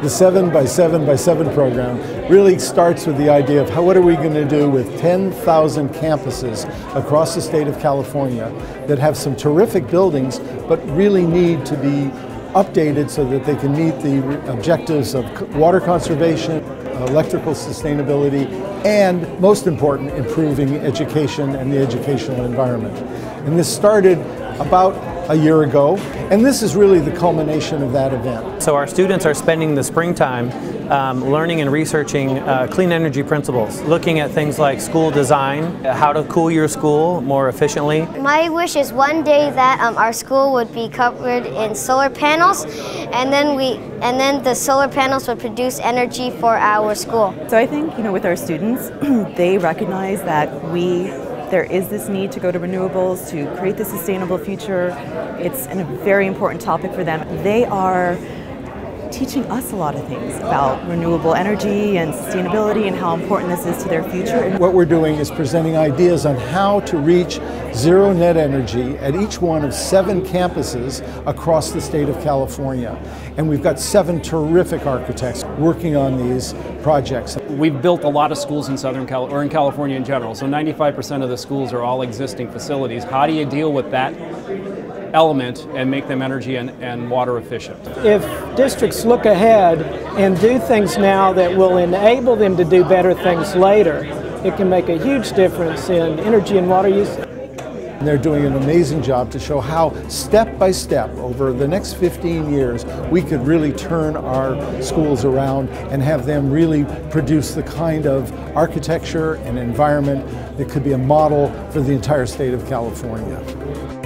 The 7 by 7 by 7 program really starts with the idea of how, what are we going to do with 10,000 campuses across the state of California that have some terrific buildings but really need to be updated so that they can meet the objectives of water conservation, electrical sustainability, and most important, improving education and the educational environment. And this started about a year ago, and this is really the culmination of that event. So our students are spending the springtime um, learning and researching uh, clean energy principles, looking at things like school design, how to cool your school more efficiently. My wish is one day that um, our school would be covered in solar panels, and then we and then the solar panels would produce energy for our school. So I think you know with our students, they recognize that we there is this need to go to renewables to create the sustainable future. It's a very important topic for them. They are teaching us a lot of things about renewable energy and sustainability and how important this is to their future. What we're doing is presenting ideas on how to reach zero net energy at each one of seven campuses across the state of California. And we've got seven terrific architects working on these projects. We've built a lot of schools in Southern Cal or in California in general. So 95% of the schools are all existing facilities. How do you deal with that element and make them energy and, and water efficient. If districts look ahead and do things now that will enable them to do better things later, it can make a huge difference in energy and water use. And they're doing an amazing job to show how, step by step, over the next 15 years, we could really turn our schools around and have them really produce the kind of architecture and environment that could be a model for the entire state of California.